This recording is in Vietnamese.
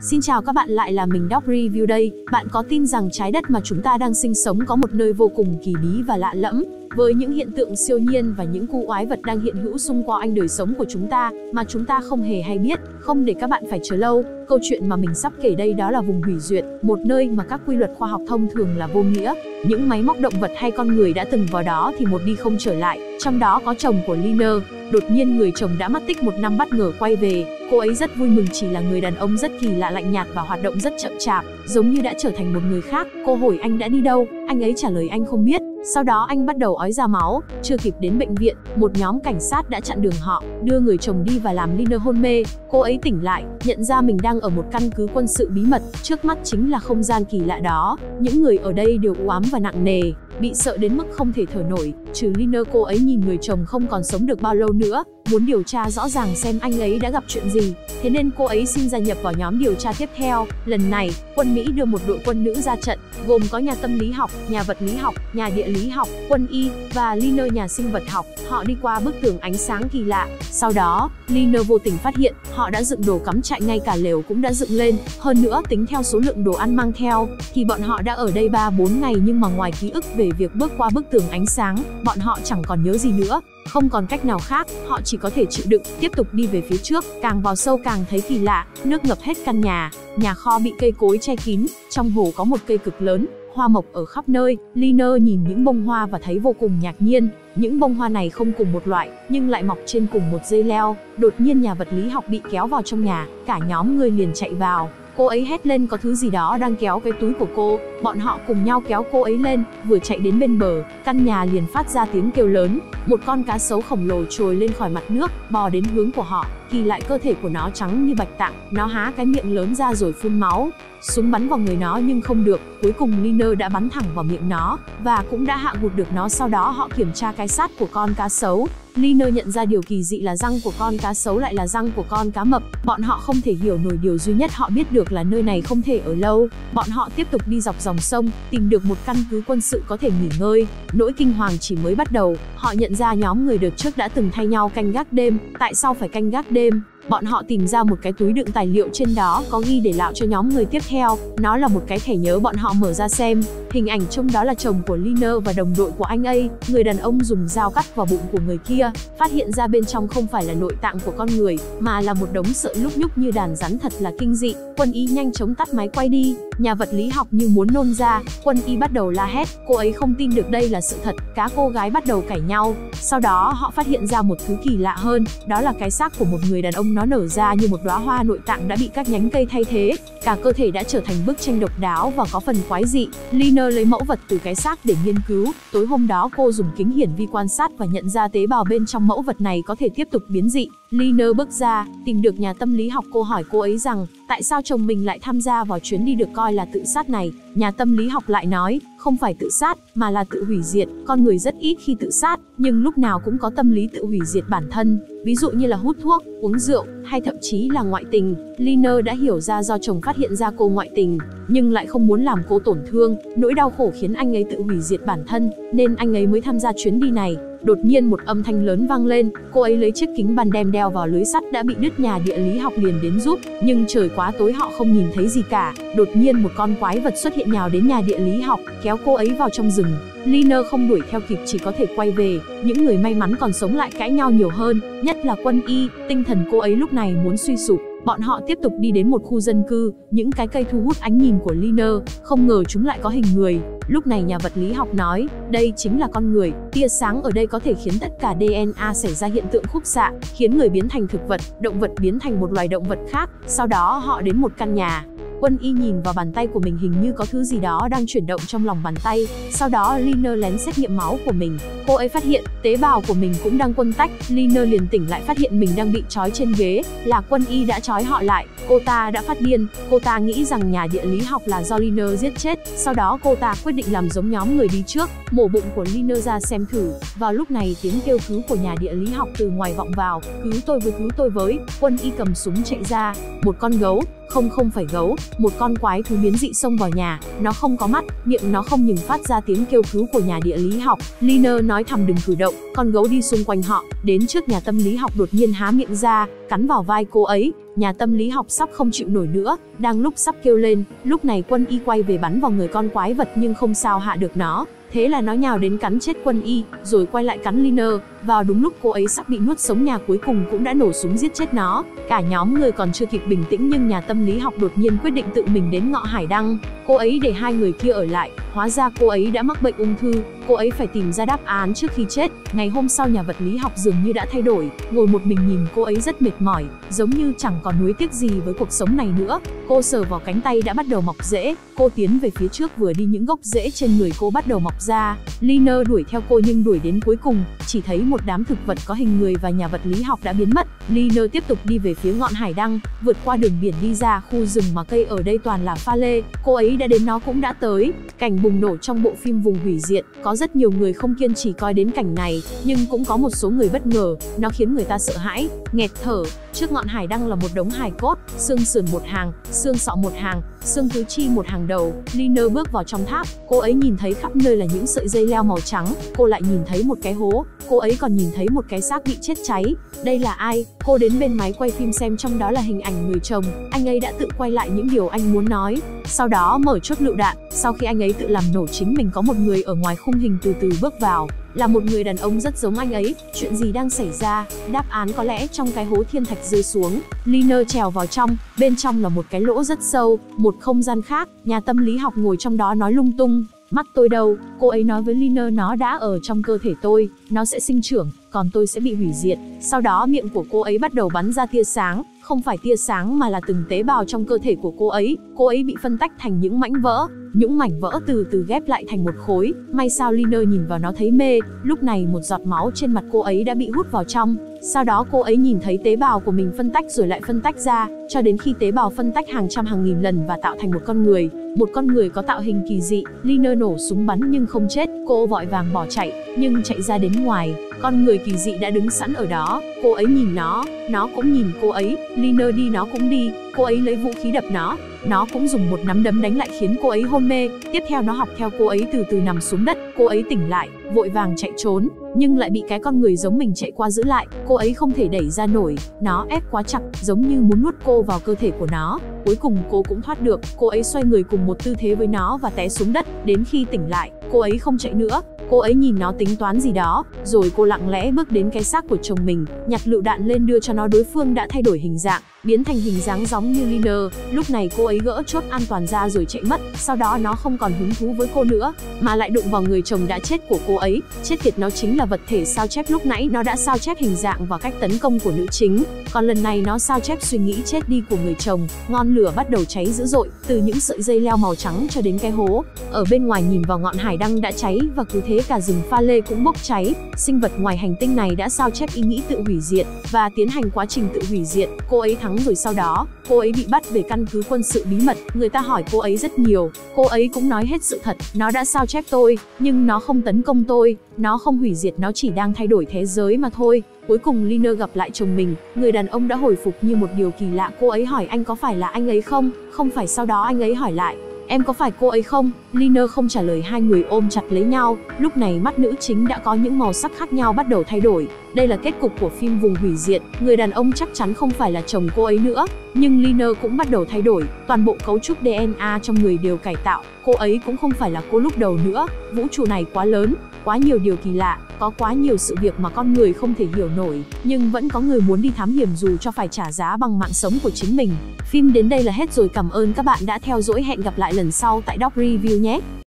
Xin chào các bạn lại là mình Doc Review đây. Bạn có tin rằng trái đất mà chúng ta đang sinh sống có một nơi vô cùng kỳ bí và lạ lẫm, với những hiện tượng siêu nhiên và những cu oái vật đang hiện hữu xung quanh đời sống của chúng ta mà chúng ta không hề hay biết. Không để các bạn phải chờ lâu, câu chuyện mà mình sắp kể đây đó là vùng hủy duyệt, một nơi mà các quy luật khoa học thông thường là vô nghĩa. Những máy móc động vật hay con người đã từng vào đó thì một đi không trở lại, trong đó có chồng của Liner. Đột nhiên người chồng đã mất tích một năm bất ngờ quay về, cô ấy rất vui mừng chỉ là người đàn ông rất kỳ lạ lạnh nhạt và hoạt động rất chậm chạp, giống như đã trở thành một người khác. Cô hỏi anh đã đi đâu, anh ấy trả lời anh không biết. Sau đó anh bắt đầu ói ra máu, chưa kịp đến bệnh viện, một nhóm cảnh sát đã chặn đường họ, đưa người chồng đi và làm Liner hôn mê. Cô ấy tỉnh lại, nhận ra mình đang ở một căn cứ quân sự bí mật, trước mắt chính là không gian kỳ lạ đó. Những người ở đây đều u ám và nặng nề, bị sợ đến mức không thể thở nổi, trừ Liner cô ấy nhìn người chồng không còn sống được bao lâu nữa, muốn điều tra rõ ràng xem anh ấy đã gặp chuyện gì. Thế nên cô ấy xin gia nhập vào nhóm điều tra tiếp theo. Lần này, quân Mỹ đưa một đội quân nữ ra trận, gồm có nhà tâm lý học, nhà vật lý học, nhà địa lý học, quân y và Liner nhà sinh vật học. Họ đi qua bức tường ánh sáng kỳ lạ. Sau đó, Liner vô tình phát hiện họ đã dựng đồ cắm trại ngay cả lều cũng đã dựng lên. Hơn nữa, tính theo số lượng đồ ăn mang theo, thì bọn họ đã ở đây 3-4 ngày nhưng mà ngoài ký ức về việc bước qua bức tường ánh sáng, bọn họ chẳng còn nhớ gì nữa. Không còn cách nào khác, họ chỉ có thể chịu đựng, tiếp tục đi về phía trước, càng vào sâu càng thấy kỳ lạ, nước ngập hết căn nhà, nhà kho bị cây cối che kín, trong hồ có một cây cực lớn, hoa mộc ở khắp nơi, Liner nhìn những bông hoa và thấy vô cùng ngạc nhiên, những bông hoa này không cùng một loại, nhưng lại mọc trên cùng một dây leo, đột nhiên nhà vật lý học bị kéo vào trong nhà, cả nhóm người liền chạy vào, Cô ấy hét lên có thứ gì đó đang kéo cái túi của cô, bọn họ cùng nhau kéo cô ấy lên, vừa chạy đến bên bờ, căn nhà liền phát ra tiếng kêu lớn, một con cá sấu khổng lồ trồi lên khỏi mặt nước, bò đến hướng của họ, kỳ lại cơ thể của nó trắng như bạch tạng, nó há cái miệng lớn ra rồi phun máu, súng bắn vào người nó nhưng không được, cuối cùng Liner đã bắn thẳng vào miệng nó, và cũng đã hạ gục được nó. Sau đó họ kiểm tra cái sát của con cá sấu, Liner nhận ra điều kỳ dị là răng của con cá sấu lại là răng của con cá mập. Bọn họ không thể hiểu nổi điều duy nhất họ biết được là nơi này không thể ở lâu. Bọn họ tiếp tục đi dọc dòng sông, tìm được một căn cứ quân sự có thể nghỉ ngơi. Nỗi kinh hoàng chỉ mới bắt đầu, họ nhận ra nhóm người đợt trước đã từng thay nhau canh gác đêm, tại sao phải canh gác đêm? Bọn họ tìm ra một cái túi đựng tài liệu trên đó có ghi để lạo cho nhóm người tiếp theo. Nó là một cái thẻ nhớ bọn họ mở ra xem. Hình ảnh trong đó là chồng của Liner và đồng đội của anh ấy. Người đàn ông dùng dao cắt vào bụng của người kia. Phát hiện ra bên trong không phải là nội tạng của con người, mà là một đống sợi lúc nhúc như đàn rắn thật là kinh dị. Quân y nhanh chóng tắt máy quay đi. Nhà vật lý học như muốn nôn ra. Quân y bắt đầu la hét. Cô ấy không tin được đây là sự thật. Cá cô gái bắt đầu cãi nhau. Sau đó họ phát hiện ra một thứ kỳ lạ hơn. Đó là cái xác của một người đàn ông nó nở ra như một đóa hoa nội tạng đã bị các nhánh cây thay thế, cả cơ thể đã trở thành bức tranh độc đáo và có phần quái dị. Liner lấy mẫu vật từ cái xác để nghiên cứu. Tối hôm đó cô dùng kính hiển vi quan sát và nhận ra tế bào bên trong mẫu vật này có thể tiếp tục biến dị. Liner bước ra, tìm được nhà tâm lý học cô hỏi cô ấy rằng, tại sao chồng mình lại tham gia vào chuyến đi được coi là tự sát này? Nhà tâm lý học lại nói, không phải tự sát, mà là tự hủy diệt. Con người rất ít khi tự sát, nhưng lúc nào cũng có tâm lý tự hủy diệt bản thân. Ví dụ như là hút thuốc, uống rượu, hay thậm chí là ngoại tình. Liner đã hiểu ra do chồng phát hiện ra cô ngoại tình, nhưng lại không muốn làm cô tổn thương. Nỗi đau khổ khiến anh ấy tự hủy diệt bản thân, nên anh ấy mới tham gia chuyến đi này. Đột nhiên một âm thanh lớn vang lên, cô ấy lấy chiếc kính bàn đem đeo vào lưới sắt đã bị đứt nhà địa lý học liền đến giúp, nhưng trời quá tối họ không nhìn thấy gì cả. Đột nhiên một con quái vật xuất hiện nhào đến nhà địa lý học, kéo cô ấy vào trong rừng. Liner không đuổi theo kịp chỉ có thể quay về, những người may mắn còn sống lại cãi nhau nhiều hơn, nhất là quân y, tinh thần cô ấy lúc này muốn suy sụp. Bọn họ tiếp tục đi đến một khu dân cư, những cái cây thu hút ánh nhìn của Liner, không ngờ chúng lại có hình người. Lúc này nhà vật lý học nói, đây chính là con người, tia sáng ở đây có thể khiến tất cả DNA xảy ra hiện tượng khúc xạ, khiến người biến thành thực vật, động vật biến thành một loài động vật khác, sau đó họ đến một căn nhà, Quân y nhìn vào bàn tay của mình hình như có thứ gì đó đang chuyển động trong lòng bàn tay. Sau đó Liner lén xét nghiệm máu của mình. Cô ấy phát hiện tế bào của mình cũng đang quân tách. Liner liền tỉnh lại phát hiện mình đang bị trói trên ghế. Là quân y đã trói họ lại. Cô ta đã phát điên. Cô ta nghĩ rằng nhà địa lý học là do Liner giết chết. Sau đó cô ta quyết định làm giống nhóm người đi trước, mổ bụng của Liner ra xem thử. Vào lúc này tiếng kêu cứu của nhà địa lý học từ ngoài vọng vào. Cứu tôi với cứu tôi với. Quân y cầm súng chạy ra. Một con gấu không không phải gấu, một con quái thú biến dị xông vào nhà, nó không có mắt, miệng nó không ngừng phát ra tiếng kêu cứu của nhà địa lý học. Liner nói thầm đừng cử động, con gấu đi xung quanh họ, đến trước nhà tâm lý học đột nhiên há miệng ra, cắn vào vai cô ấy, nhà tâm lý học sắp không chịu nổi nữa, đang lúc sắp kêu lên, lúc này quân y quay về bắn vào người con quái vật nhưng không sao hạ được nó, thế là nó nhào đến cắn chết quân y, rồi quay lại cắn Liner, vào đúng lúc cô ấy sắp bị nuốt sống nhà cuối cùng cũng đã nổ súng giết chết nó. Cả nhóm người còn chưa kịp bình tĩnh nhưng nhà tâm lý học đột nhiên quyết định tự mình đến ngọ hải đăng. Cô ấy để hai người kia ở lại, hóa ra cô ấy đã mắc bệnh ung thư, cô ấy phải tìm ra đáp án trước khi chết. Ngày hôm sau nhà vật lý học dường như đã thay đổi, ngồi một mình nhìn cô ấy rất mệt mỏi, giống như chẳng còn nuối tiếc gì với cuộc sống này nữa. Cô sờ vào cánh tay đã bắt đầu mọc rễ, cô tiến về phía trước vừa đi những gốc rễ trên người cô bắt đầu mọc ra. Liner đuổi theo cô nhưng đuổi đến cuối cùng, chỉ thấy một một đám thực vật có hình người và nhà vật lý học đã biến mất. Liner tiếp tục đi về phía ngọn hải đăng, vượt qua đường biển đi ra khu rừng mà cây ở đây toàn là pha lê. Cô ấy đã đến nó cũng đã tới. Cảnh bùng nổ trong bộ phim vùng hủy diệt, có rất nhiều người không kiên trì coi đến cảnh này, nhưng cũng có một số người bất ngờ, nó khiến người ta sợ hãi, nghẹt thở. Trước ngọn hải đăng là một đống hài cốt, xương sườn một hàng, xương sọ một hàng, xương tứ chi một hàng đầu. Liner bước vào trong tháp, cô ấy nhìn thấy khắp nơi là những sợi dây leo màu trắng, cô lại nhìn thấy một cái hố, cô ấy còn nhìn thấy một cái xác bị chết cháy. Đây là ai? Cô đến bên máy quay phim xem trong đó là hình ảnh người chồng, anh ấy đã tự quay lại những điều anh muốn nói. Sau đó mở chốt lựu đạn, sau khi anh ấy tự làm nổ chính mình có một người ở ngoài khung hình từ từ bước vào, là một người đàn ông rất giống anh ấy. Chuyện gì đang xảy ra? Đáp án có lẽ trong cái hố thiên thạch rơi xuống. Liner trèo vào trong, bên trong là một cái lỗ rất sâu, một không gian khác. Nhà tâm lý học ngồi trong đó nói lung tung. Mắt tôi đâu? Cô ấy nói với Liner nó đã ở trong cơ thể tôi, nó sẽ sinh trưởng, còn tôi sẽ bị hủy diệt. Sau đó miệng của cô ấy bắt đầu bắn ra tia sáng, không phải tia sáng mà là từng tế bào trong cơ thể của cô ấy. Cô ấy bị phân tách thành những mảnh vỡ, những mảnh vỡ từ từ ghép lại thành một khối. May sao Liner nhìn vào nó thấy mê, lúc này một giọt máu trên mặt cô ấy đã bị hút vào trong. Sau đó cô ấy nhìn thấy tế bào của mình phân tách rồi lại phân tách ra, cho đến khi tế bào phân tách hàng trăm hàng nghìn lần và tạo thành một con người. Một con người có tạo hình kỳ dị, Liner nổ súng bắn nhưng không chết, cô vội vàng bỏ chạy, nhưng chạy ra đến ngoài, con người kỳ dị đã đứng sẵn ở đó, cô ấy nhìn nó, nó cũng nhìn cô ấy, Liner đi nó cũng đi, cô ấy lấy vũ khí đập nó, nó cũng dùng một nắm đấm đánh lại khiến cô ấy hôn mê, tiếp theo nó học theo cô ấy từ từ nằm xuống đất, cô ấy tỉnh lại, vội vàng chạy trốn, nhưng lại bị cái con người giống mình chạy qua giữ lại, cô ấy không thể đẩy ra nổi, nó ép quá chặt, giống như muốn nuốt cô vào cơ thể của nó. Cuối cùng cô cũng thoát được, cô ấy xoay người cùng một tư thế với nó và té xuống đất, đến khi tỉnh lại, cô ấy không chạy nữa, Cô ấy nhìn nó tính toán gì đó, rồi cô lặng lẽ bước đến cái xác của chồng mình, nhặt lựu đạn lên đưa cho nó đối phương đã thay đổi hình dạng, biến thành hình dáng giống như Liner. Lúc này cô ấy gỡ chốt an toàn ra rồi chạy mất, sau đó nó không còn hứng thú với cô nữa, mà lại đụng vào người chồng đã chết của cô ấy. Chết tiệt nó chính là vật thể sao chép lúc nãy nó đã sao chép hình dạng và cách tấn công của nữ chính, còn lần này nó sao chép suy nghĩ chết đi của người chồng. Ngọn lửa bắt đầu cháy dữ dội, từ những sợi dây leo màu trắng cho đến cái hố. Ở bên ngoài nhìn vào ngọn hải đăng đã cháy và cứ thế cả rừng pha lê cũng bốc cháy. Sinh vật ngoài hành tinh này đã sao chép ý nghĩ tự hủy diệt và tiến hành quá trình tự hủy diệt. Cô ấy thắng rồi sau đó, cô ấy bị bắt về căn cứ quân sự bí mật. Người ta hỏi cô ấy rất nhiều, cô ấy cũng nói hết sự thật. Nó đã sao chép tôi, nhưng nó không tấn công tôi, nó không hủy diệt, nó chỉ đang thay đổi thế giới mà thôi. Cuối cùng Liner gặp lại chồng mình, người đàn ông đã hồi phục như một điều kỳ lạ. Cô ấy hỏi anh có phải là anh ấy không? Không phải sau đó anh ấy hỏi lại, Em có phải cô ấy không? Liner không trả lời hai người ôm chặt lấy nhau, lúc này mắt nữ chính đã có những màu sắc khác nhau bắt đầu thay đổi. Đây là kết cục của phim vùng hủy diệt, người đàn ông chắc chắn không phải là chồng cô ấy nữa, nhưng Liner cũng bắt đầu thay đổi, toàn bộ cấu trúc DNA trong người đều cải tạo, cô ấy cũng không phải là cô lúc đầu nữa, vũ trụ này quá lớn, quá nhiều điều kỳ lạ, có quá nhiều sự việc mà con người không thể hiểu nổi, nhưng vẫn có người muốn đi thám hiểm dù cho phải trả giá bằng mạng sống của chính mình. Phim đến đây là hết rồi, cảm ơn các bạn đã theo dõi, hẹn gặp lại lần sau tại Doc Review nhé.